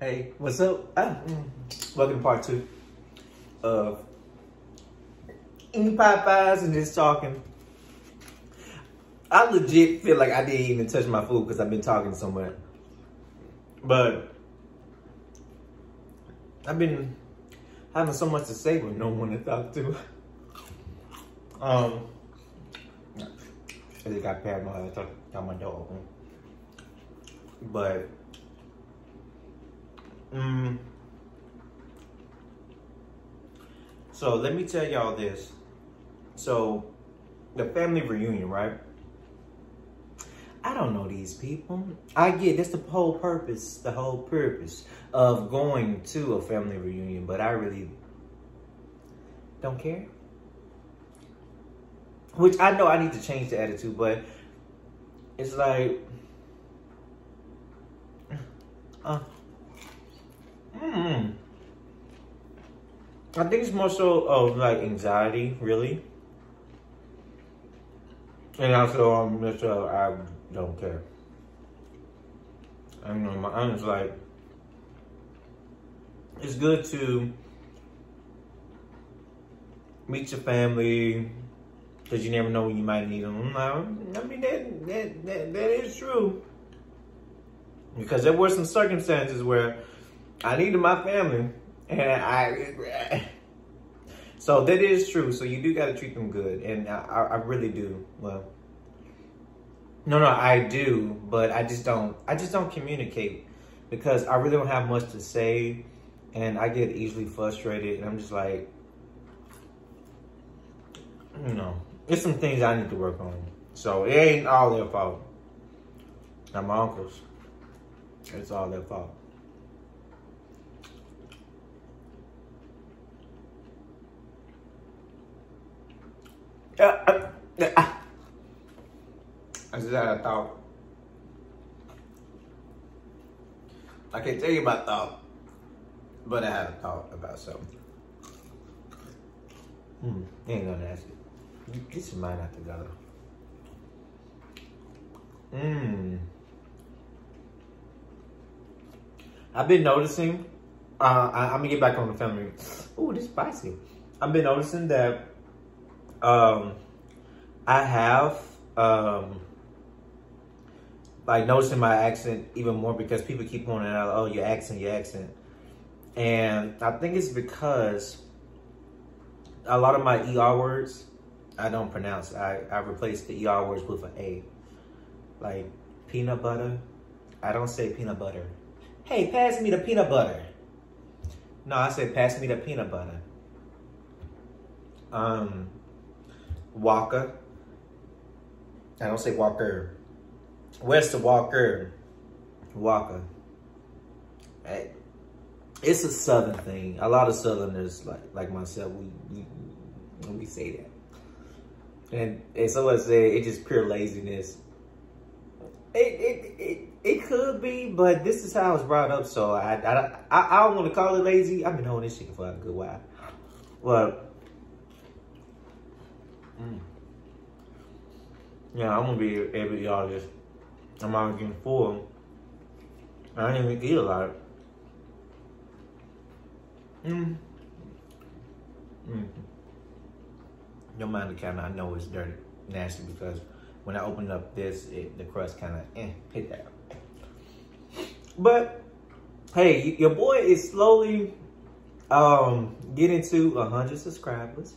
Hey, what's up? Ah. Welcome to part two of eating Popeyes and just talking. I legit feel like I didn't even touch my food because I've been talking so much. But I've been having so much to say with no one to talk to. Um, I just got paranoid. I to my dog. But Mm. So let me tell y'all this. So the family reunion, right? I don't know these people. I get that's the whole purpose, the whole purpose of going to a family reunion, but I really don't care. Which I know I need to change the attitude, but it's like, uh, Hmm. I think it's more so of like anxiety, really. And also, um, Mr. I don't care. I know my aunt is like, it's good to meet your family because you never know when you might need them. I mean, that, that, that, that is true. Because there were some circumstances where I needed my family, and I. So that is true. So you do got to treat them good, and I, I really do. Well, no, no, I do, but I just don't. I just don't communicate because I really don't have much to say, and I get easily frustrated, and I'm just like, you know, it's some things I need to work on. So it ain't all their fault. Not my uncles. It's all their fault. I just had a thought. I can't tell you my thought, but I had a thought about something. Hmm, ain't gonna ask it. Get your mind out together. Mmm. I've been noticing, uh, I, am gonna get back on the family. Ooh, this spicy. I've been noticing that um, I have um, like noticing my accent even more because people keep pointing out, oh, your accent, your accent. And I think it's because a lot of my ER words, I don't pronounce. I, I replace the ER words with an A. Like peanut butter. I don't say peanut butter. Hey, pass me the peanut butter. No, I say pass me the peanut butter. Um, Walker. I don't say Walker. The Walker? Walker. Hey, it's a southern thing. A lot of southerners like like myself, we we, we say that. And, and so let's say it's just pure laziness. It, it, it, it could be, but this is how I was brought up, so I I, I, I don't want to call it lazy. I've been holding this shit for a good while. Well, Mm. Yeah, I'm gonna be able to y'all just, I'm not getting full. I didn't even eat a lot. Mm. Mm. No matter the camera, I know it's dirty, nasty because when I opened up this, it, the crust kind of eh, hit that. But hey, your boy is slowly um, getting to 100 subscribers.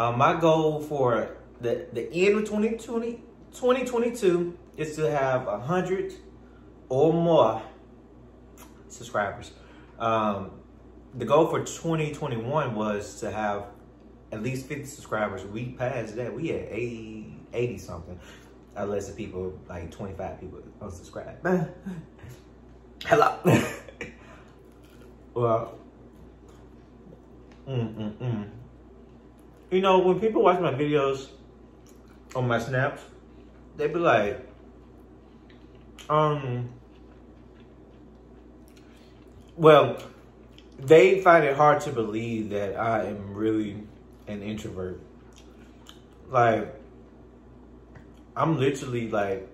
Uh, my goal for the, the end of 2020, 2022 is to have 100 or more subscribers. Um, the goal for 2021 was to have at least 50 subscribers. We passed that. We had 80, 80 something. Unless the people, like 25 people unsubscribe. Hello. well, mm, mm, mm. You know, when people watch my videos on my snaps, they be like, um, well, they find it hard to believe that I am really an introvert. Like, I'm literally like,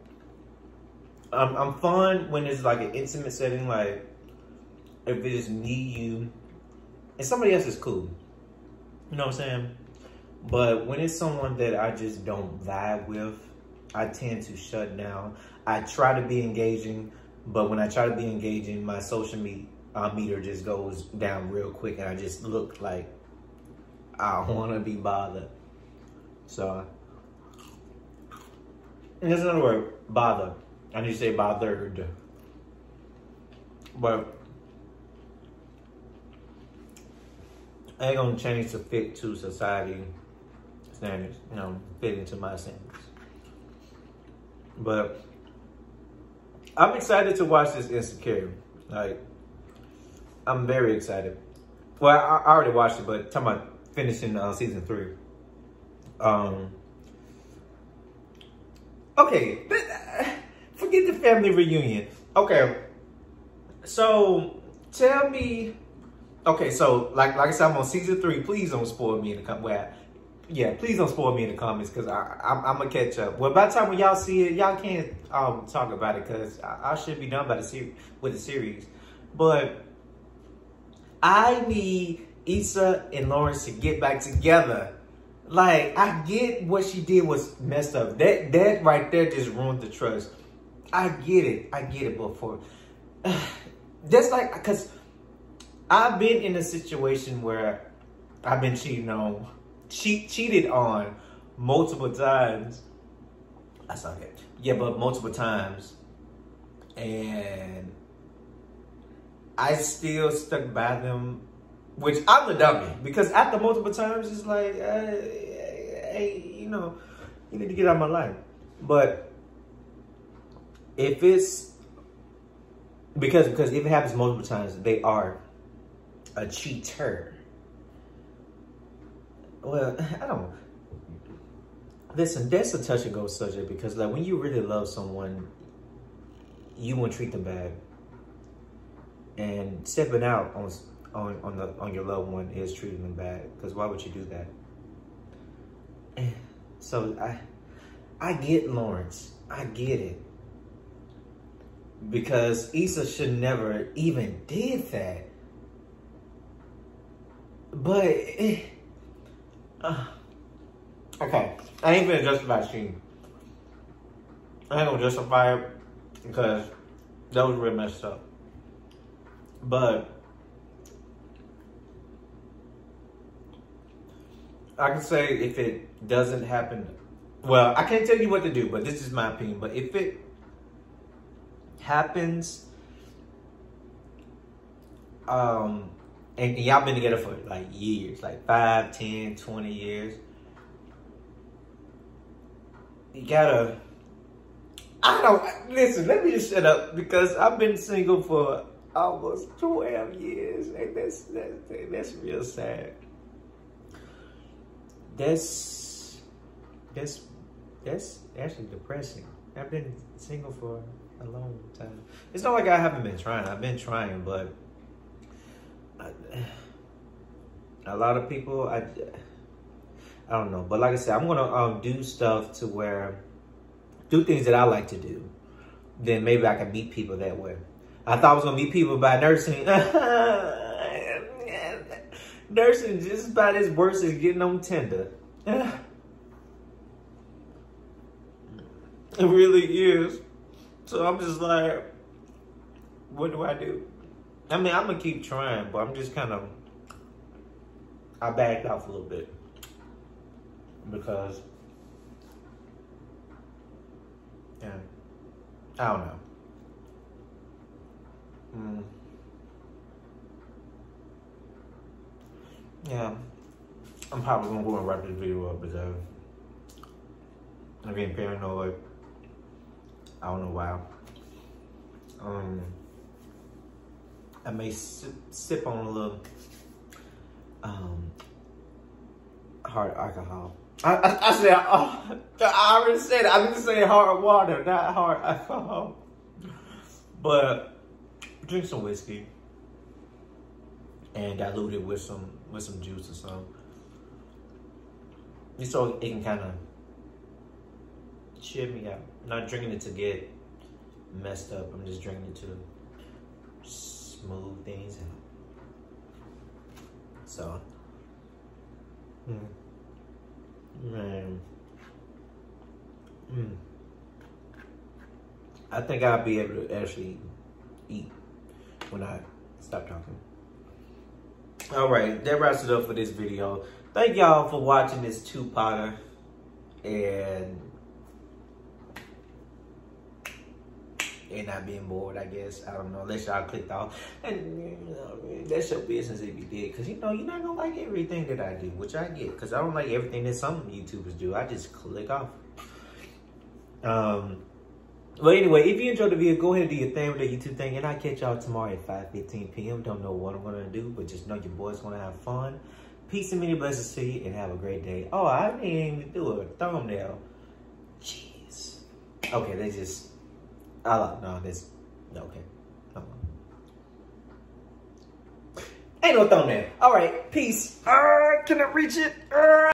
I'm, I'm fun when it's like an intimate setting, like if it's me, you, and somebody else is cool. You know what I'm saying? But when it's someone that I just don't vibe with, I tend to shut down. I try to be engaging, but when I try to be engaging, my social media uh, meter just goes down real quick, and I just look like I want to be bothered. So, and there's another word, bother. I need to say bothered. But I ain't gonna change to fit to society standards, you know, fit into my standards. But I'm excited to watch this Insecure. Like, I'm very excited. Well, I, I already watched it, but talking about finishing uh, season three. Um. Okay, forget the family reunion. Okay, so tell me. Okay, so like like I said, I'm on season three. Please don't spoil me in the comments. Well, yeah, please don't spoil me in the comments because I'm, I'm, gonna catch up. Well, by the time when y'all see it, y'all can't um talk about it because I, I should be done by the series with the series. But I need Issa and Lawrence to get back together. Like I get what she did was messed up. That that right there just ruined the trust. I get it. I get it. Before that's like because I've been in a situation where I've been cheating on, cheat cheated on multiple times. I saw it. Yeah, but multiple times, and I still stuck by them, which I'm the dummy because after multiple times, it's like, hey, hey, you know, you need to get out of my life. But if it's because because if it happens multiple times, they are a cheater. Well, I don't. Listen, that's a touch and go subject because like when you really love someone, you won't treat them bad. And stepping out on on on the on your loved one is treating them bad because why would you do that? So I I get Lawrence, I get it because Issa should never even did that. But eh, uh, okay, I ain't gonna justify Shein. I ain't gonna justify it because that was really messed up. But I can say if it doesn't happen, well, I can't tell you what to do, but this is my opinion. But if it happens, um, and, y'all been together for like years, like 5, 10, 20 years, you gotta, I don't, listen, let me just shut up because I've been single for almost 12 years. And that's, that's, that's real sad. That's, that's, that's actually depressing. I've been single for a long time. It's not like I haven't been trying. I've been trying, but A lot of people, I, I don't know. But like I said, I'm gonna um, do stuff to where do things that I like to do. Then maybe I can meet people that way. I thought I was gonna meet people by nursing. nursing just about as worse as getting on Tinder. it really is. So I'm just like, what do I do? I mean, I'm gonna keep trying, but I'm just kind of, I backed off a little bit because, yeah, I don't know. Mm. Yeah, I'm probably gonna go and wrap this video up because I'm getting paranoid. I don't know why. Um, I may sip, sip on a little um, hard alcohol. I, I, I said, oh, I already said it. I didn't say hard water, not hard alcohol. But drink some whiskey and dilute it with some with some juice or something. Just so it can kind of cheer me out. I'm not drinking it to get messed up. I'm just drinking it to smooth things out. So, mm, man, mm, I think I'll be able to actually eat when I stop talking. All right, that wraps it up for this video. Thank y'all for watching this two-potter. And and not being bored, I guess. I don't know, unless y'all clicked off. And, you know, that's your business if you did. Because, you know, you're not going to like everything that I do, which I get. Because I don't like everything that some YouTubers do. I just click off. Um, well, anyway, if you enjoyed the video, go ahead and do your thing with the YouTube thing. And I'll catch y'all tomorrow at 5.15 p.m. Don't know what I'm going to do, but just know your boy's going to have fun. Peace and many blessings to you, and have a great day. Oh, I didn't even do a thumbnail. Jeez. Okay, they just... Like, no, this, okay. No. Ain't no thumbnail. All right, peace. Uh, can I reach it? Uh.